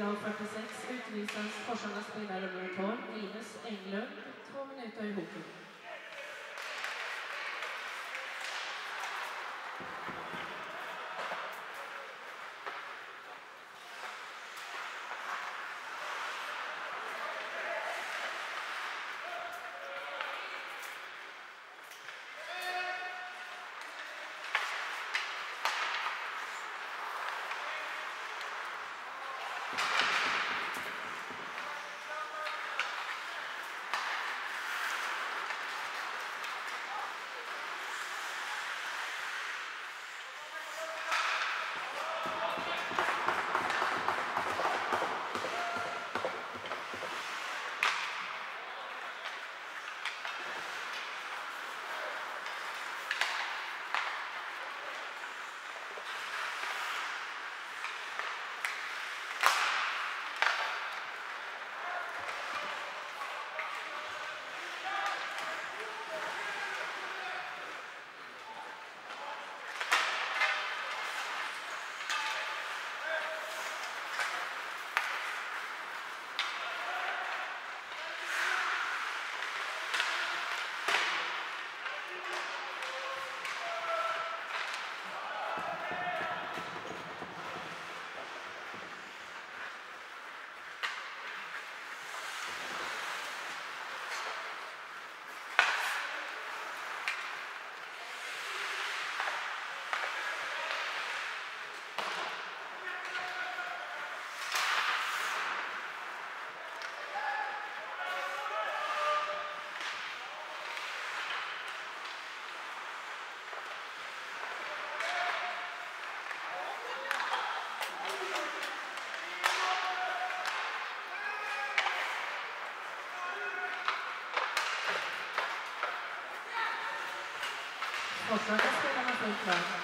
4.46 utvisas Forsarnas spelare nummer 12, Linus Englund, två minuter i hockey. Okay.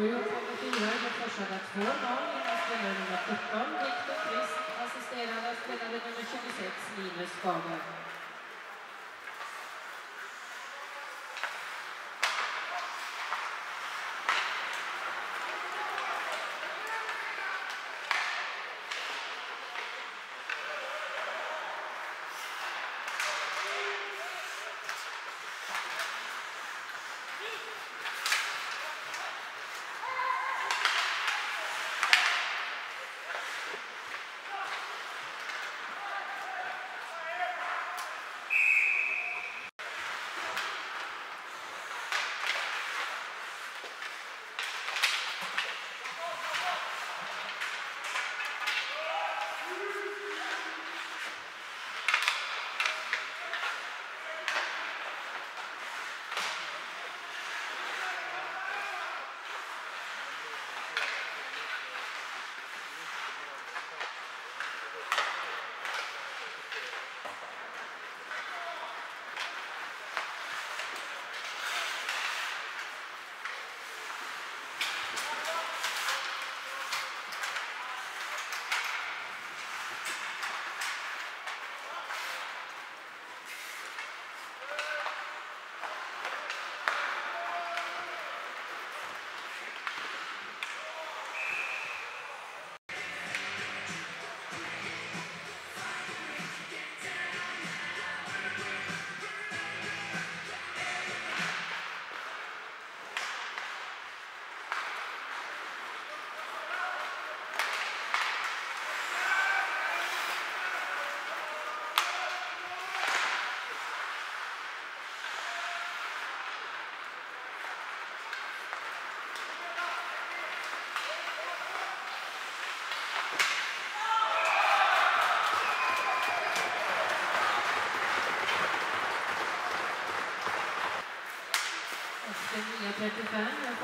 7 kommer Bihög och korsade två gång innan spelare nummer 17, Viktor Frisk, assisterande av spelare nummer 26, Linus Skager.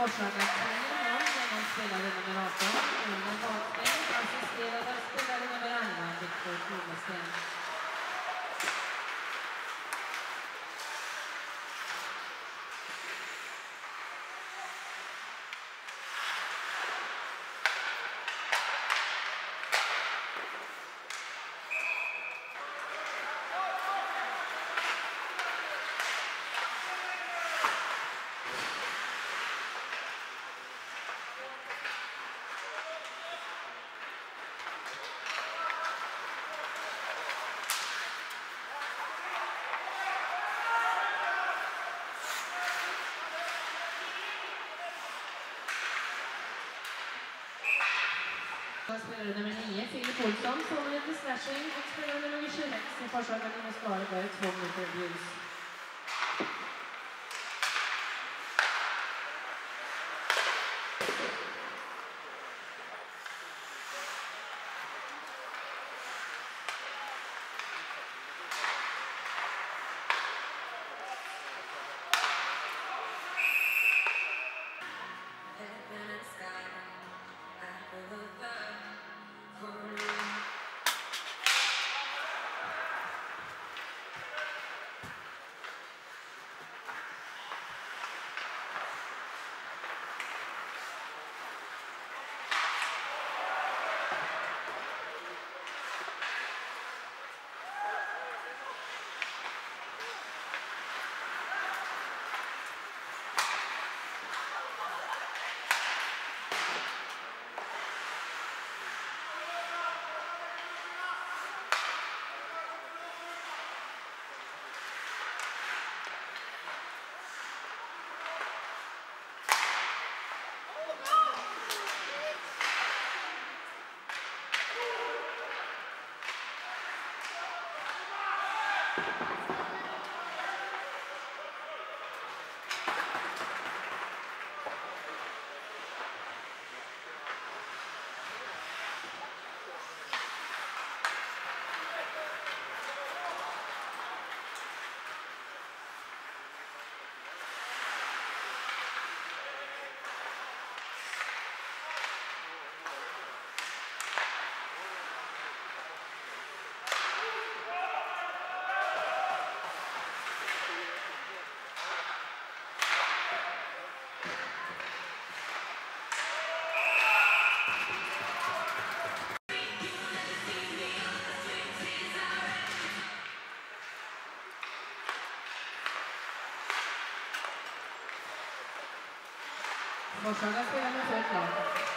Ausschlag. Spelare nummer 9, Filip Olsson, två minuters slashing och spelare nummer 26 i Forshaga Linus bara två minuter ljus. Forshaga spelar med fullt lag.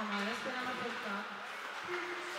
Amada Esperanza Portal.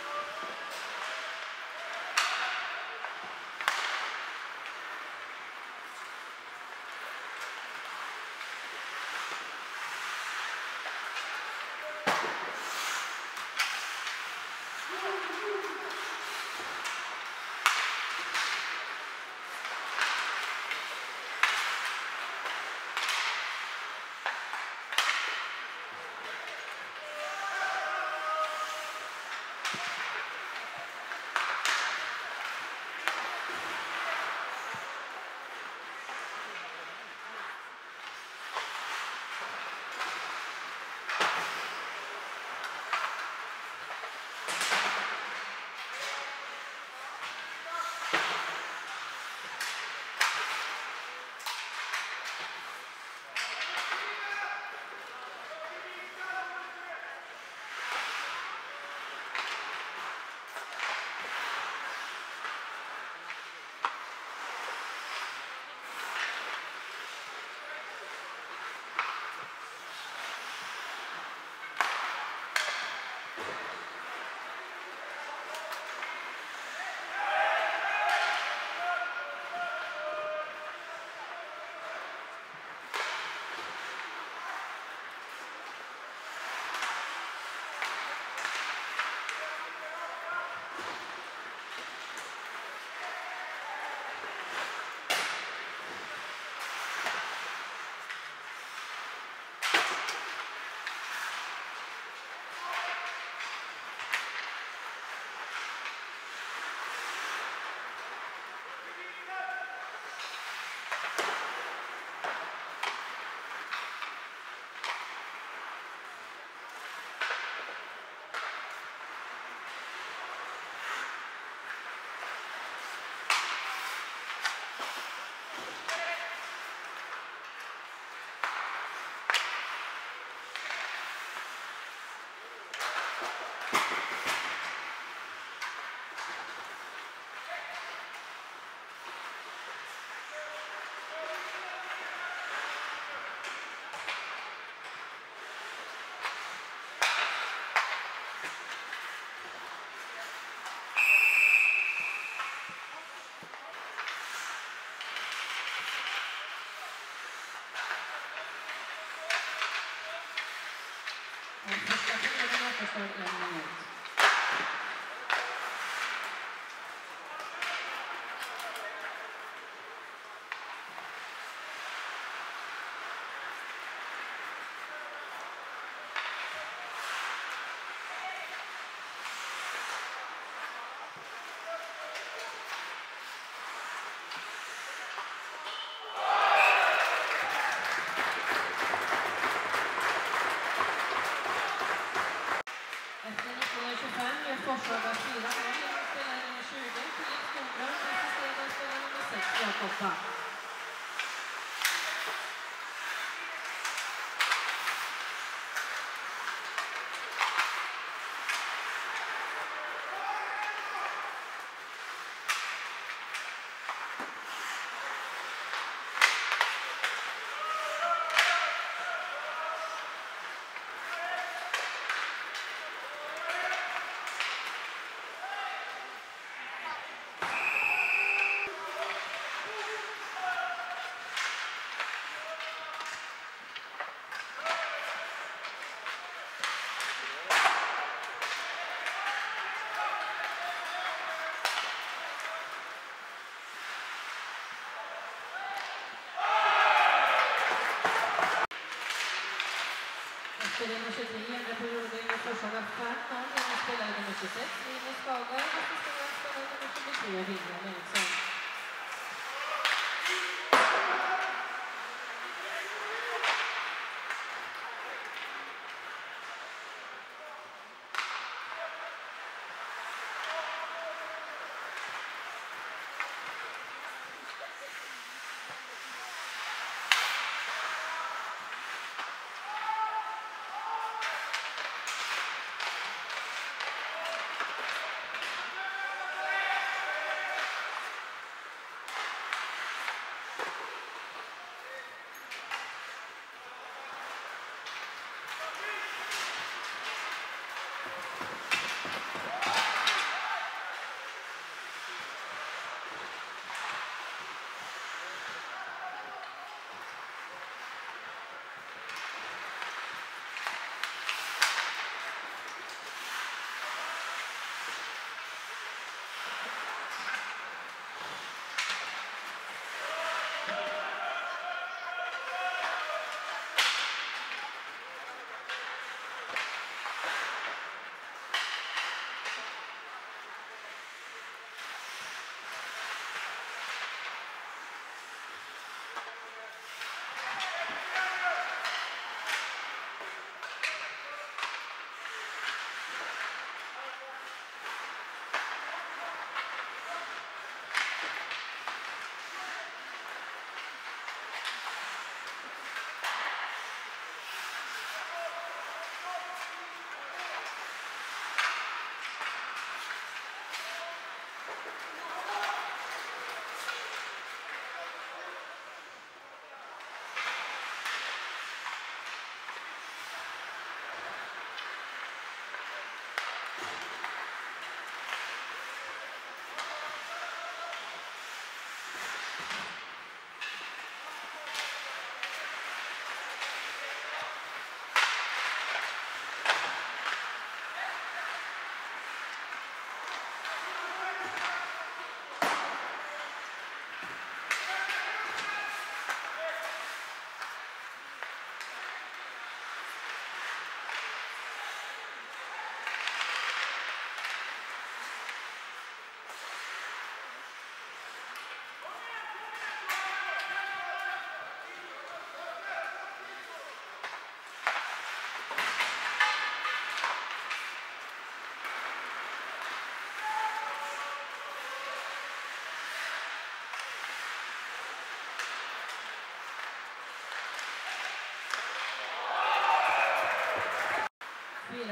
23 andra Forshaga 5-0 genom spelare nummer 26 Linus Skager och assisterande spelare nummer 23 William Eriksson.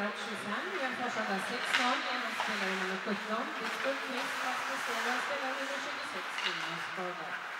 Fyra och 25 gör Forshaga 6-0 genom spelare nummer 17 Viktor Kvist och assisterande spelare nummer 26 Linus Borgberg.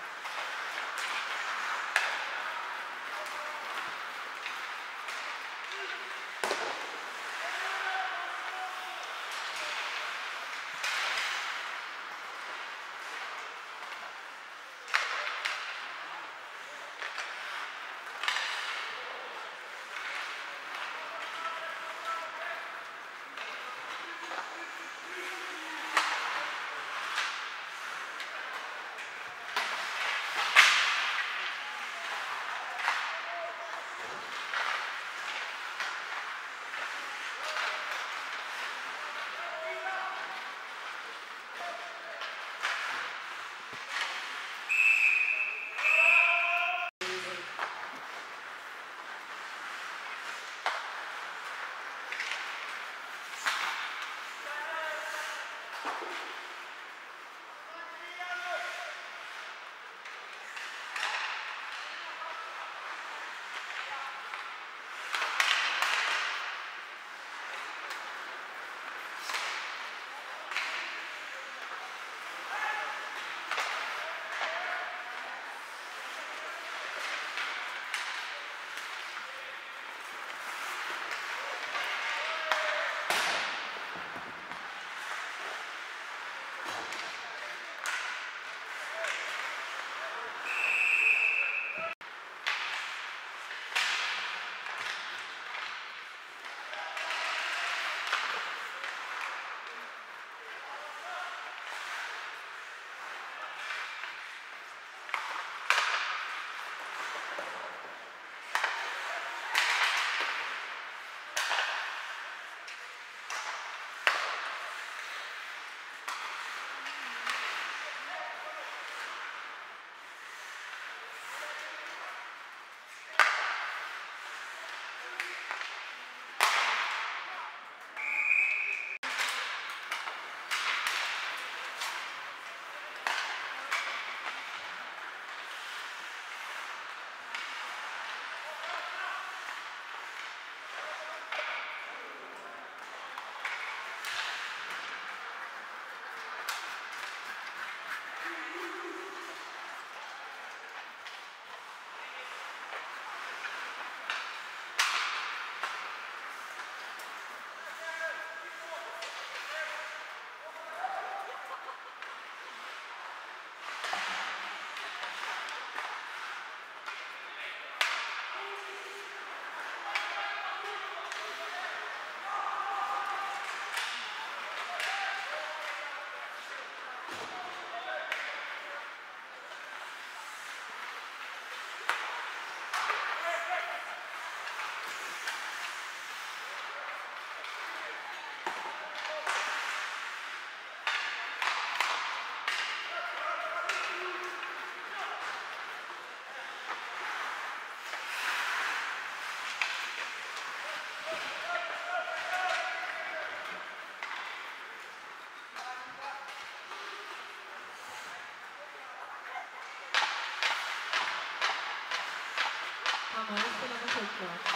Hammare spelar med 17. Forsarna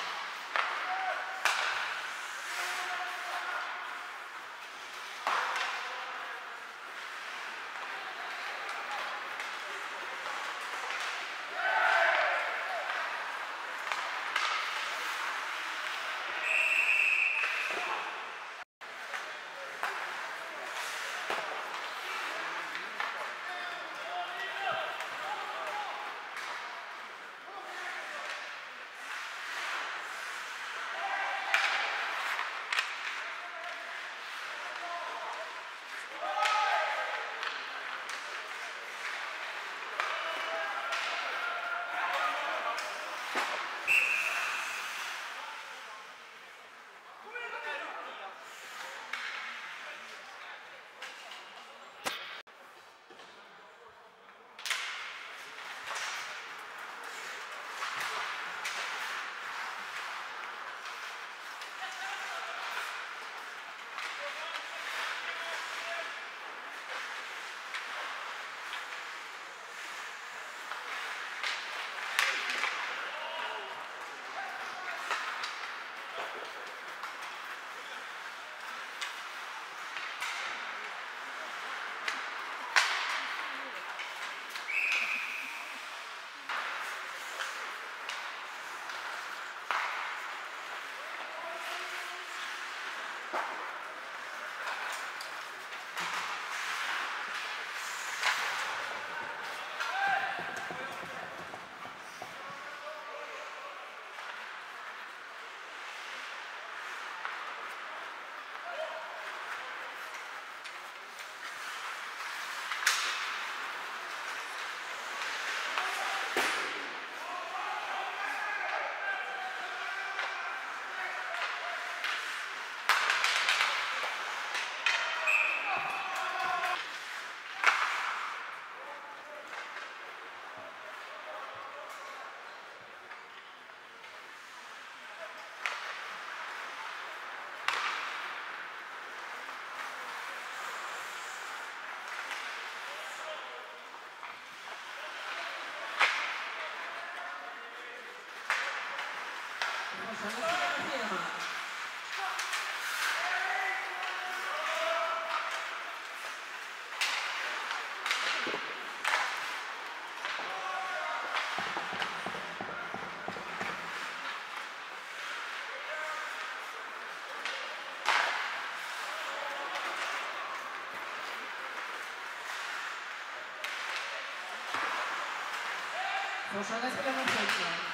Forsarna spelar med 5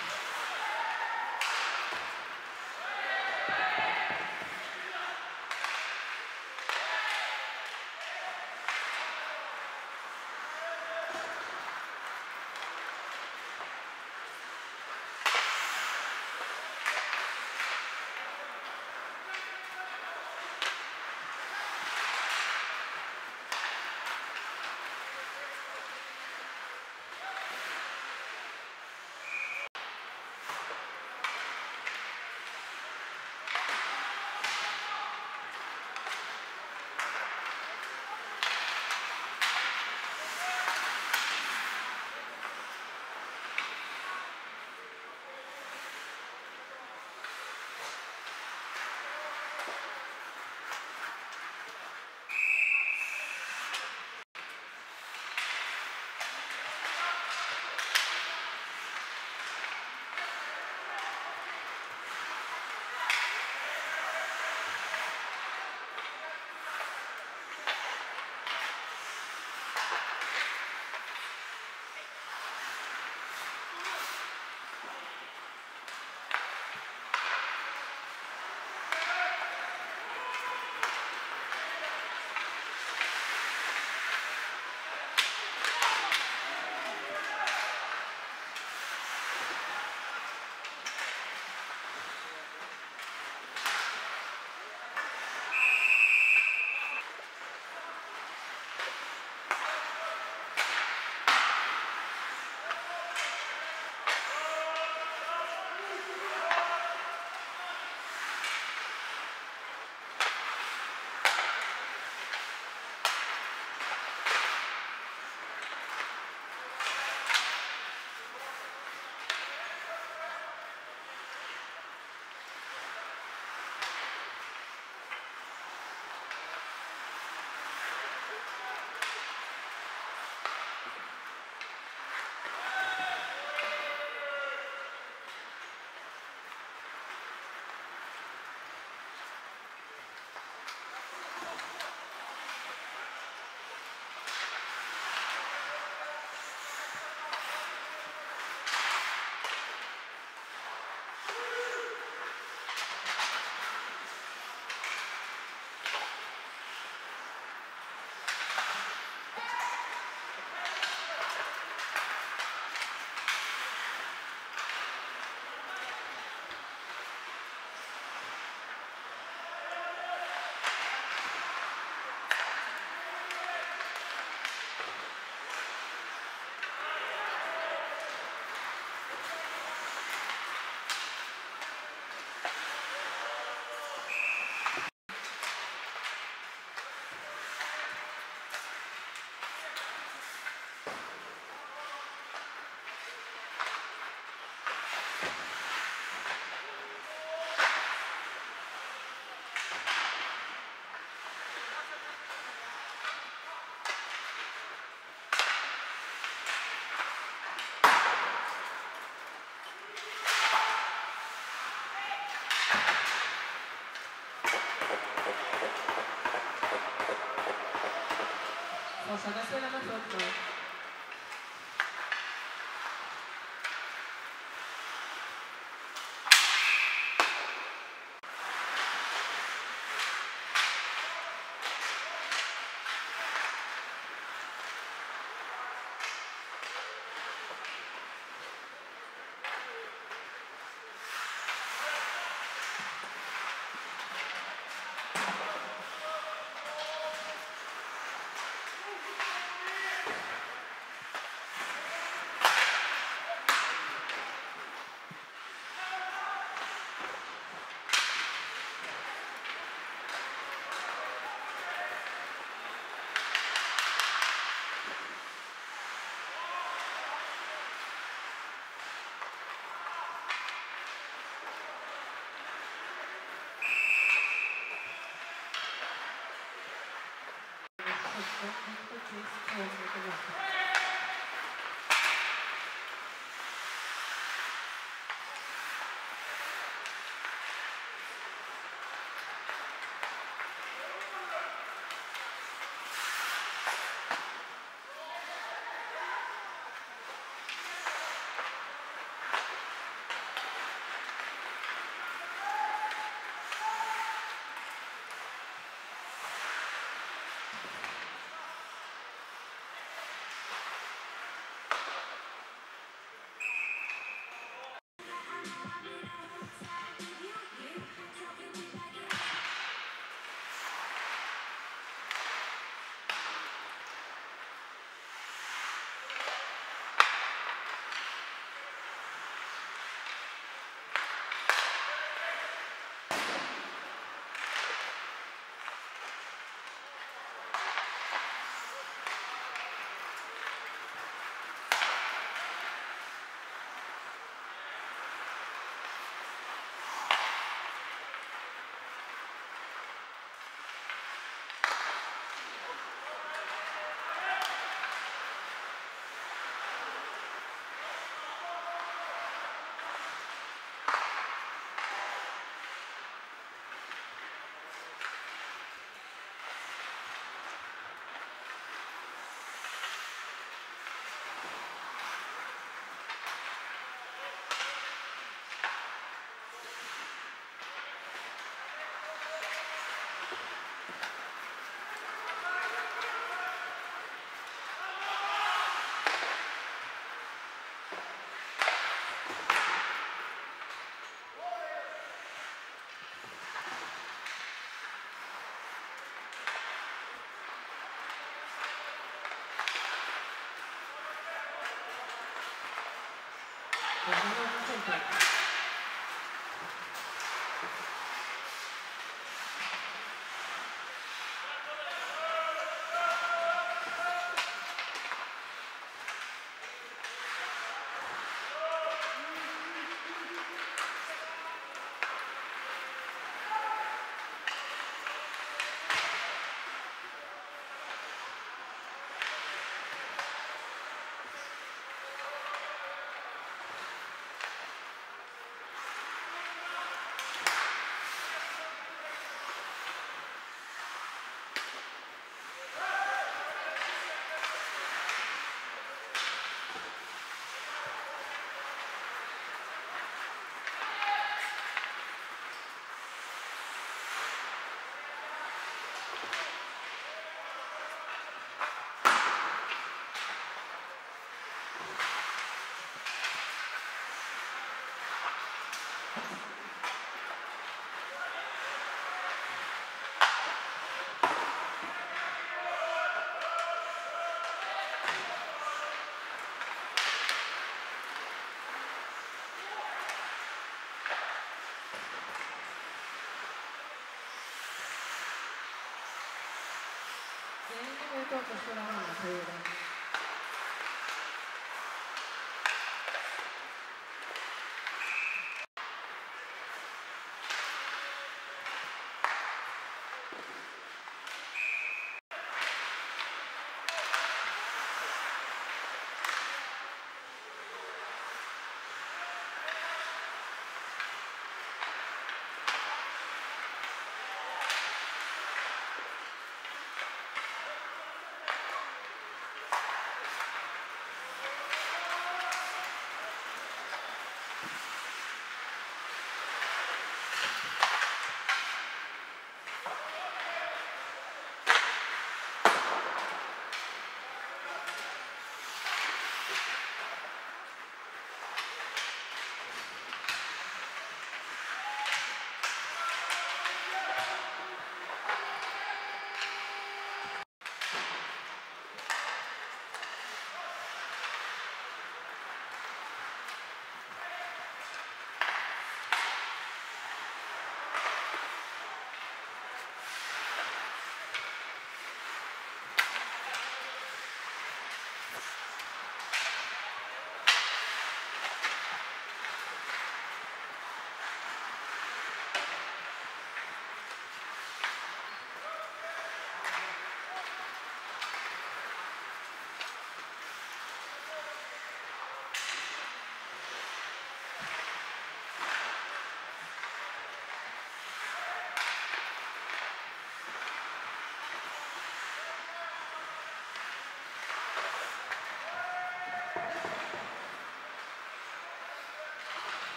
En minut återstår av andra perioden. Alexander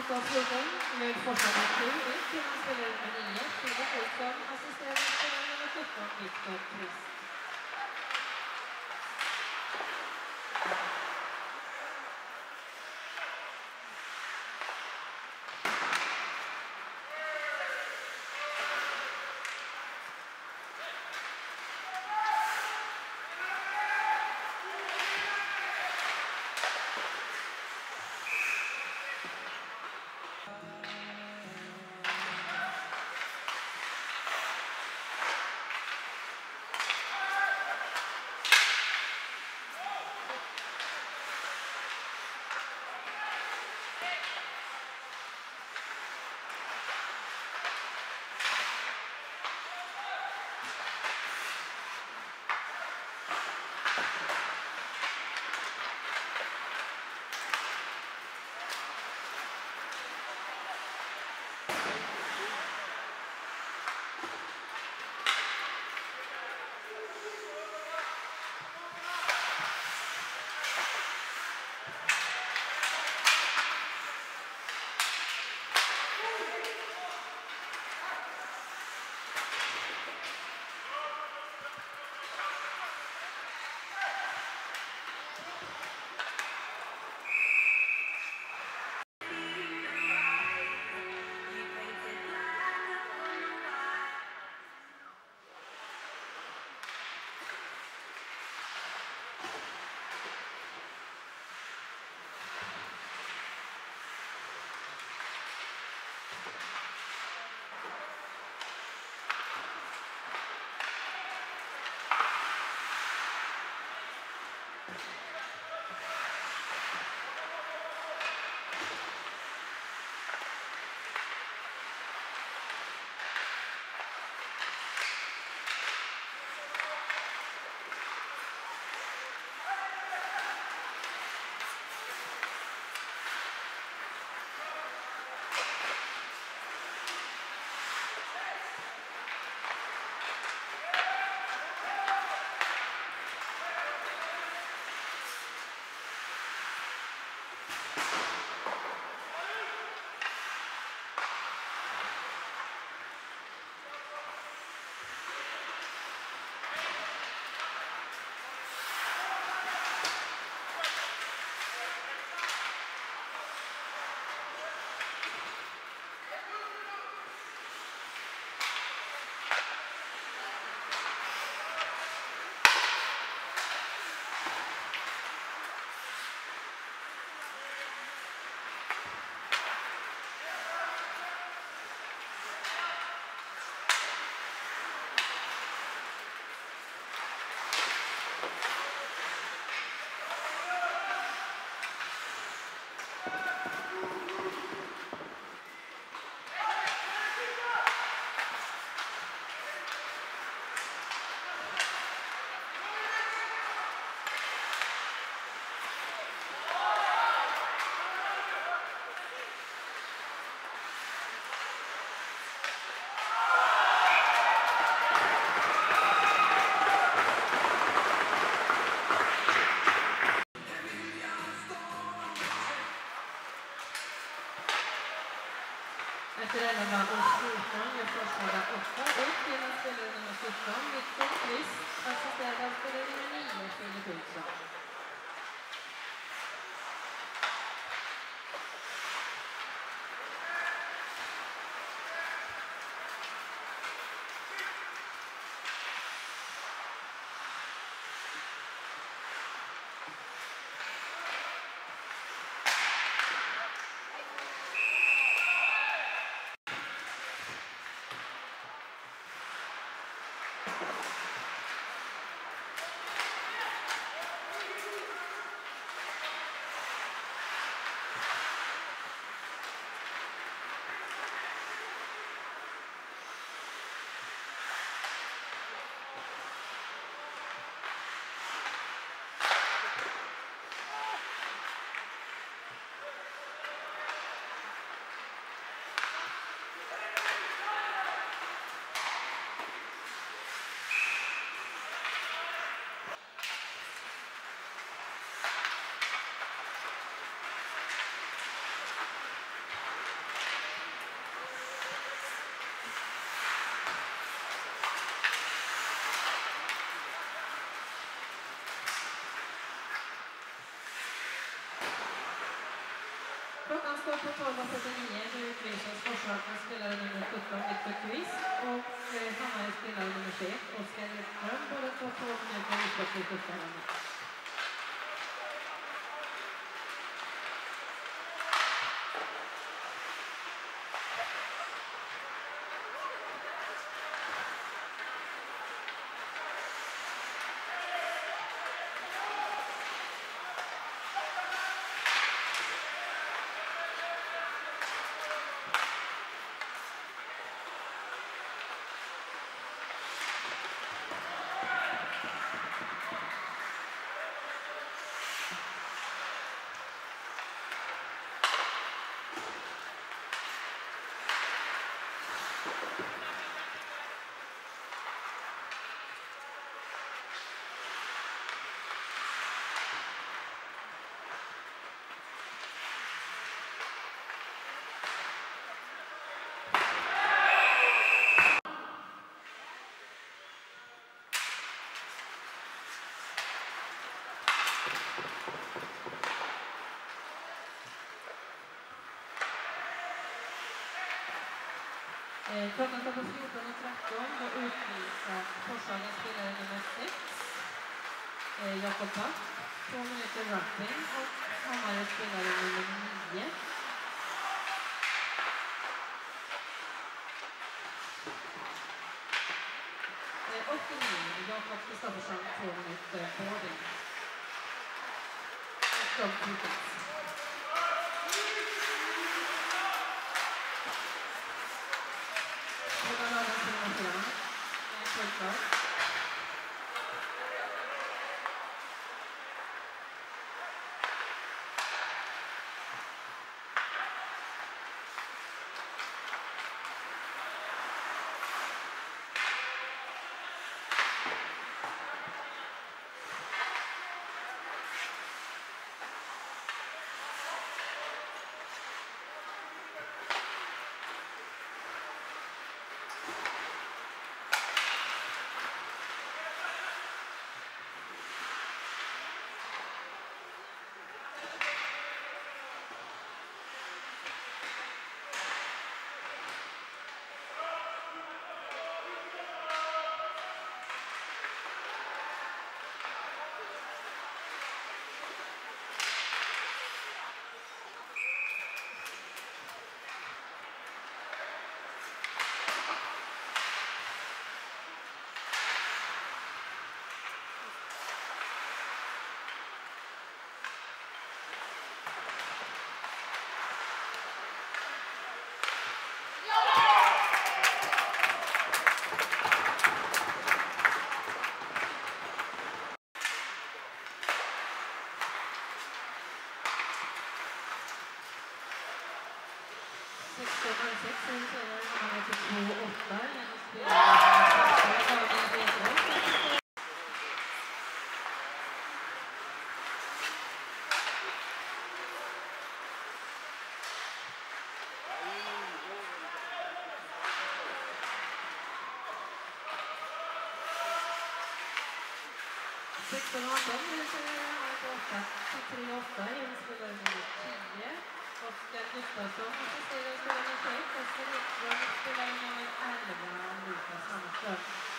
Åttondelsklubben med forskarna Knut till spelare med 9, Filip Olsson, assisterande spelare nummer 17, Viktor Kvist. family klockan står på 12.49. Nu utvisas Forshagarnas spelare nummer 17, Viktor Kvist, och eh, Hammarö spelare nummer 21, Oskar Edström. Båda två två minuter utslagsfritt uppehållande. Eh, klockan står på 14.13. Då utvisas Forshagas spelare nummer 6, eh, Jakob Papp. Två minuter rapping och Hammarö spelare nummer 9. Eh, 89, Jakob Kristoffersson, två minuter boarding. Och de kvittas. Não? 16 och 18 nu så är det här på 8. 3 8 igen spelar nummer 10. Oskar Gustafsson assisterar och spelar nummer 6. Oskar Ekström spelar nummer 11. Lukas Hammarström.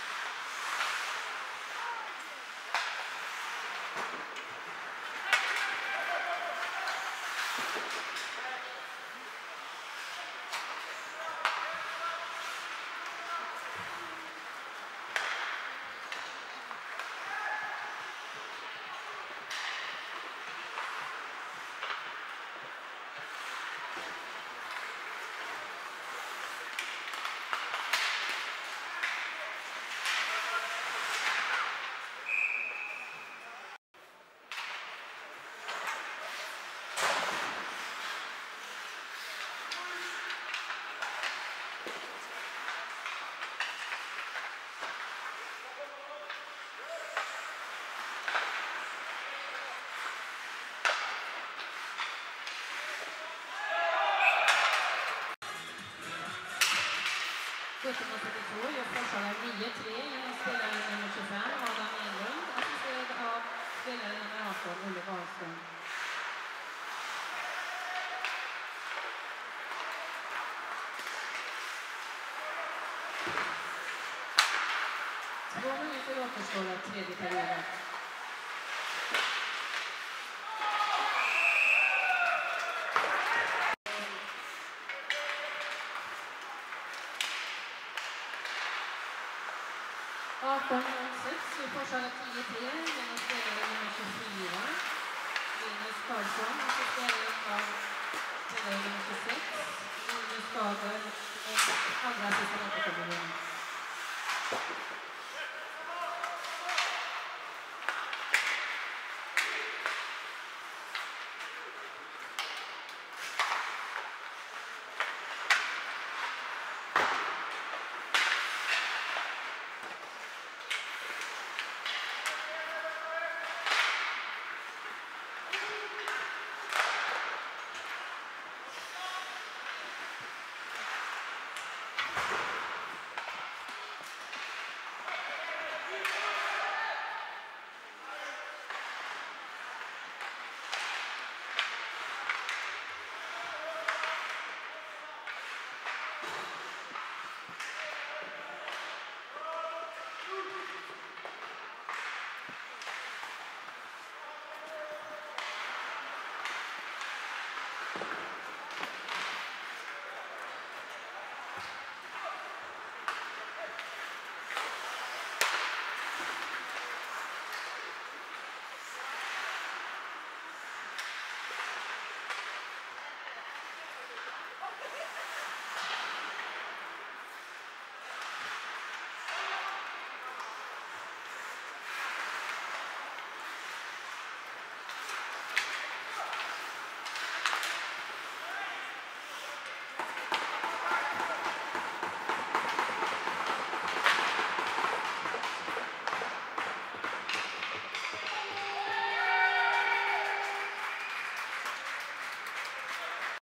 9-3 spelare nummer 25, Adam Enlund, spelare nummer 18, Olle Wahlström. Två minuter återstår av tredje perioden. 18.06 i Forshaga 10 P genom spelare nummer 24, Linus Karlsson, och så spelare av spelare nummer 26, Magnus Gager och andra assistent i kommunen.